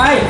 はい。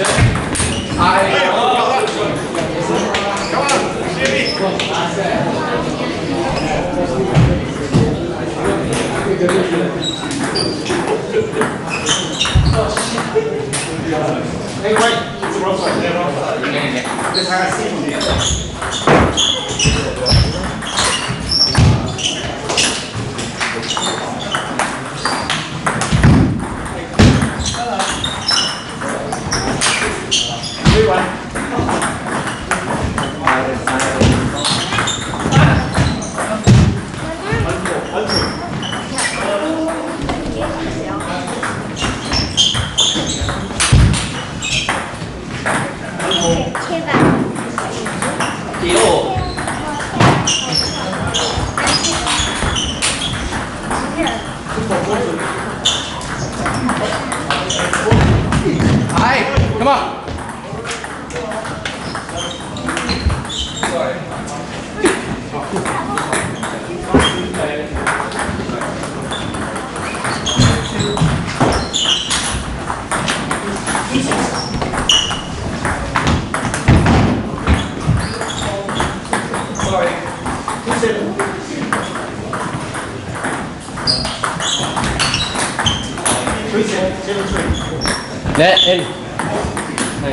Hey, wait. It's wrong side. They're wrong side. Yeah, yeah. This has come on。ねえりは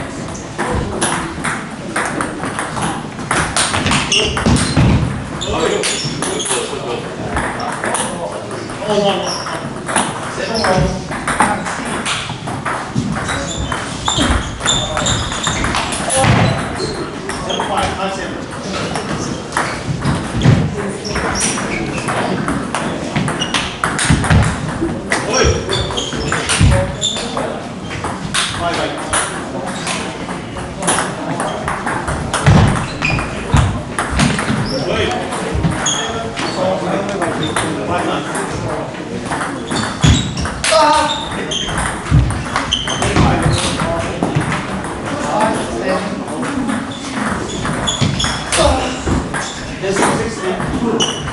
い。This is you.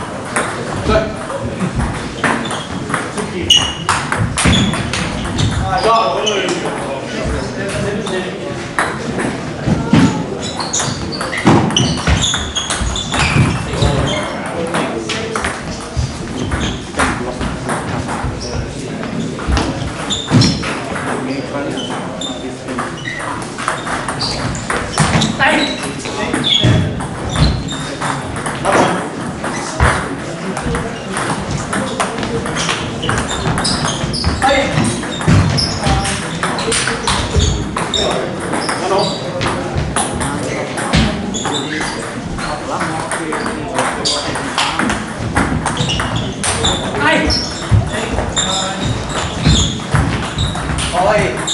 Ôi.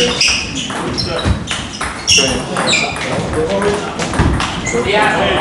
对。对对对对对对对